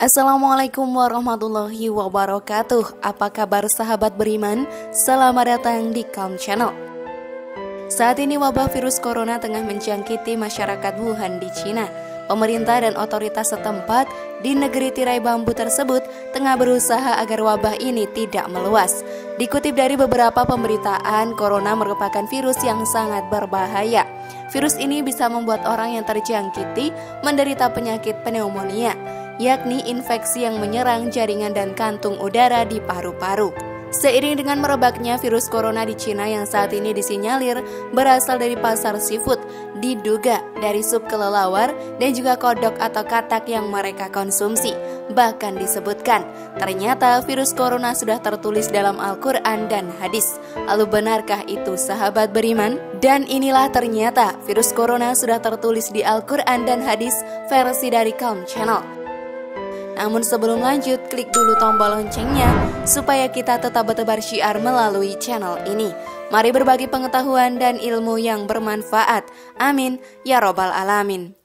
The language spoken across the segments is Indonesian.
Assalamualaikum warahmatullahi wabarakatuh Apa kabar sahabat beriman? Selamat datang di Calm Channel Saat ini wabah virus corona tengah menjangkiti masyarakat Wuhan di Cina Pemerintah dan otoritas setempat di negeri tirai bambu tersebut tengah berusaha agar wabah ini tidak meluas. Dikutip dari beberapa pemberitaan, corona merupakan virus yang sangat berbahaya. Virus ini bisa membuat orang yang terjangkiti menderita penyakit pneumonia yakni infeksi yang menyerang jaringan dan kantung udara di paru-paru. Seiring dengan merebaknya virus corona di Cina yang saat ini disinyalir berasal dari pasar seafood, diduga dari sup kelelawar dan juga kodok atau katak yang mereka konsumsi. Bahkan disebutkan, ternyata virus corona sudah tertulis dalam Al-Quran dan hadis. Lalu benarkah itu sahabat beriman? Dan inilah ternyata virus corona sudah tertulis di Al-Quran dan hadis versi dari Calm Channel. Namun sebelum lanjut, klik dulu tombol loncengnya supaya kita tetap bertebar syiar melalui channel ini. Mari berbagi pengetahuan dan ilmu yang bermanfaat. Amin. Ya Robbal Alamin.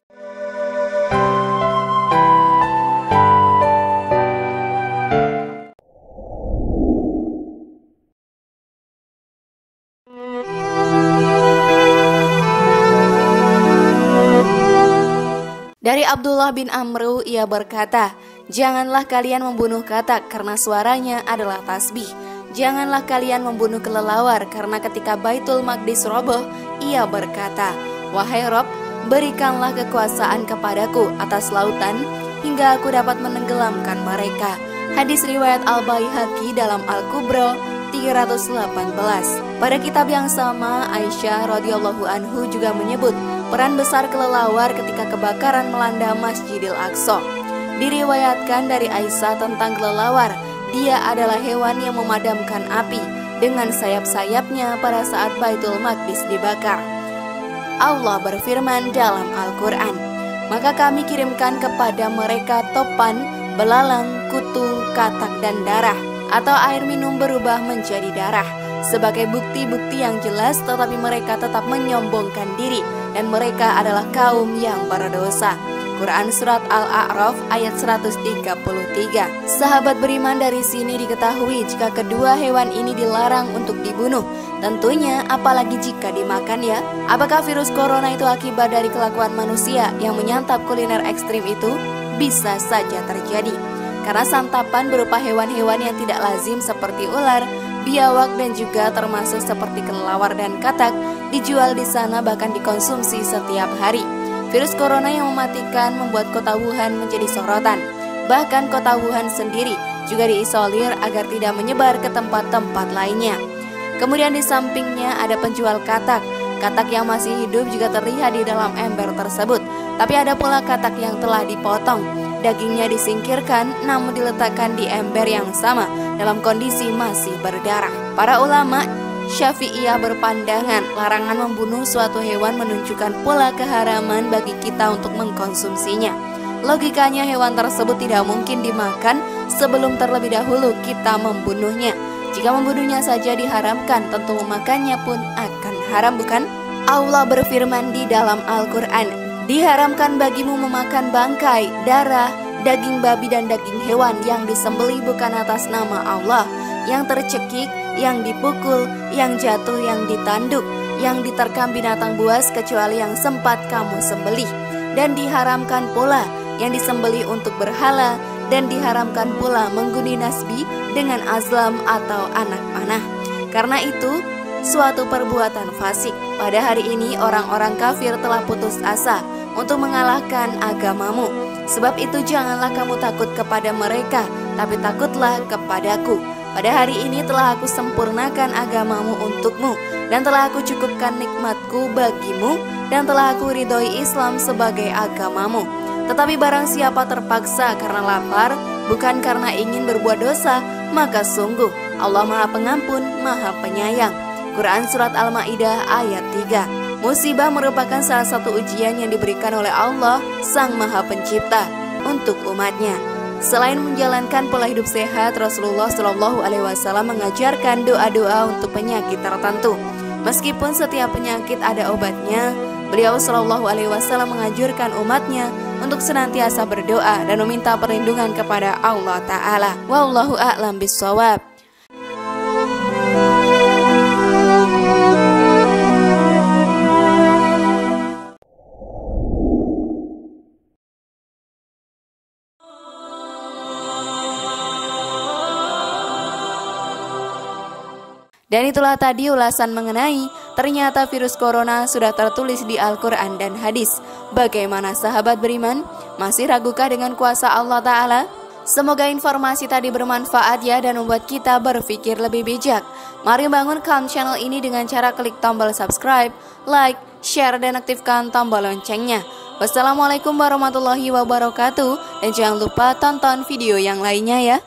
Abdullah bin Amru ia berkata, Janganlah kalian membunuh katak karena suaranya adalah tasbih. Janganlah kalian membunuh kelelawar karena ketika Baitul Maqdis roboh, ia berkata, Wahai Rob, berikanlah kekuasaan kepadaku atas lautan hingga aku dapat menenggelamkan mereka. Hadis riwayat Al-Baihaqi dalam Al-Kubro 318. Pada kitab yang sama, Aisyah radhiyallahu anhu juga menyebut peran besar kelelawar ketika kebakaran melanda Masjidil Aqsa. Diriwayatkan dari Aisyah tentang kelelawar, dia adalah hewan yang memadamkan api dengan sayap-sayapnya pada saat Baitul Maqdis dibakar. Allah berfirman dalam Al-Quran, maka kami kirimkan kepada mereka topan, belalang, kutu, katak, dan darah, atau air minum berubah menjadi darah, sebagai bukti-bukti yang jelas tetapi mereka tetap menyombongkan diri dan mereka adalah kaum yang berdosa. Quran Surat Al-A'raf ayat 133 Sahabat beriman dari sini diketahui jika kedua hewan ini dilarang untuk dibunuh. Tentunya apalagi jika dimakan ya. Apakah virus corona itu akibat dari kelakuan manusia yang menyantap kuliner ekstrim itu? Bisa saja terjadi Karena santapan berupa hewan-hewan yang tidak lazim seperti ular, biawak dan juga termasuk seperti kelelawar dan katak dijual di sana bahkan dikonsumsi setiap hari Virus corona yang mematikan membuat kota Wuhan menjadi sorotan. Bahkan kota Wuhan sendiri juga diisolir agar tidak menyebar ke tempat-tempat lainnya. Kemudian di sampingnya ada penjual katak. Katak yang masih hidup juga terlihat di dalam ember tersebut. Tapi ada pula katak yang telah dipotong. Dagingnya disingkirkan namun diletakkan di ember yang sama dalam kondisi masih berdarah. Para ulama Syafi'iyah berpandangan larangan membunuh suatu hewan menunjukkan pola keharaman bagi kita untuk mengkonsumsinya. Logikanya hewan tersebut tidak mungkin dimakan sebelum terlebih dahulu kita membunuhnya. Jika membunuhnya saja diharamkan, tentu memakannya pun akan haram bukan? Allah berfirman di dalam Al-Quran, Diharamkan bagimu memakan bangkai, darah, daging babi dan daging hewan yang disembelih bukan atas nama Allah, yang tercekik, yang dipukul, yang jatuh, yang ditanduk, yang diterkam binatang buas kecuali yang sempat kamu sembelih. Dan diharamkan pula yang disembelih untuk berhala dan diharamkan pula mengguni nasbi dengan azlam atau anak panah. Karena itu, suatu perbuatan fasik. Pada hari ini orang-orang kafir telah putus asa untuk mengalahkan agamamu. Sebab itu janganlah kamu takut kepada mereka, tapi takutlah kepadaku pada hari ini telah aku sempurnakan agamamu untukmu dan telah aku cukupkan nikmatku bagimu dan telah aku ridhoi Islam sebagai agamamu. Tetapi barang siapa terpaksa karena lapar, bukan karena ingin berbuat dosa, maka sungguh Allah Maha Pengampun, Maha Penyayang. Quran Surat Al-Ma'idah ayat 3 Musibah merupakan salah satu ujian yang diberikan oleh Allah, Sang Maha Pencipta, untuk umatnya. Selain menjalankan pola hidup sehat, Rasulullah Shallallahu Alaihi Wasallam mengajarkan doa-doa untuk penyakit tertentu. Meskipun setiap penyakit ada obatnya, beliau Shallallahu Alaihi Wasallam mengajarkan umatnya untuk senantiasa berdoa dan meminta perlindungan kepada Allah Ta'ala. Wallahu a'lam bisawab. Dan itulah tadi ulasan mengenai ternyata virus corona sudah tertulis di Al-Quran dan hadis. Bagaimana sahabat beriman? Masih ragukah dengan kuasa Allah Ta'ala? Semoga informasi tadi bermanfaat ya dan membuat kita berpikir lebih bijak. Mari bangun kaum channel ini dengan cara klik tombol subscribe, like, share, dan aktifkan tombol loncengnya. Wassalamualaikum warahmatullahi wabarakatuh dan jangan lupa tonton video yang lainnya ya.